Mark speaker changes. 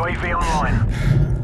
Speaker 1: UAV online.